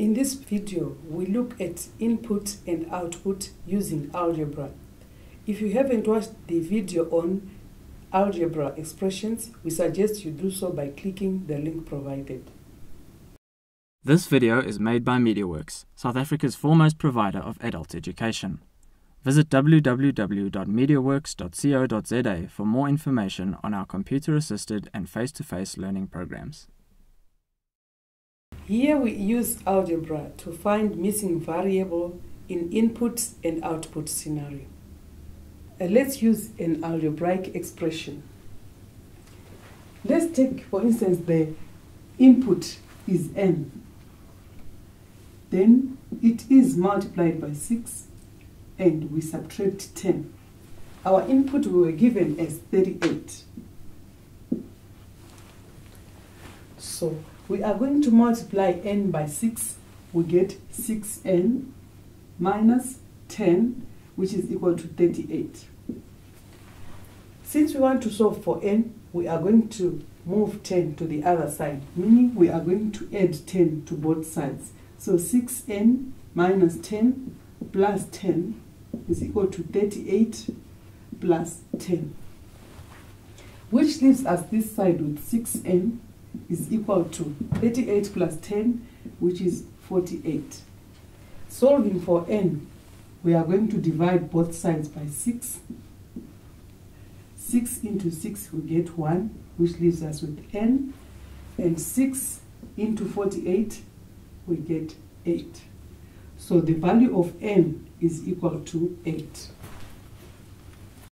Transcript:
In this video, we look at input and output using algebra. If you haven't watched the video on algebra expressions, we suggest you do so by clicking the link provided. This video is made by MediaWorks, South Africa's foremost provider of adult education. Visit www.mediaworks.co.za for more information on our computer assisted and face to face learning programs. Here we use algebra to find missing variable in input and output scenario. Uh, let's use an algebraic expression. Let's take, for instance, the input is n. Then it is multiplied by 6 and we subtract 10. Our input we were given as 38. So we are going to multiply n by 6. We get 6n minus 10, which is equal to 38. Since we want to solve for n, we are going to move 10 to the other side, meaning we are going to add 10 to both sides. So 6n minus 10 plus 10 is equal to 38 plus 10, which leaves us this side with 6n is equal to 38 plus 10, which is 48. Solving for n, we are going to divide both sides by 6. 6 into 6, we get 1, which leaves us with n. And 6 into 48, we get 8. So the value of n is equal to 8.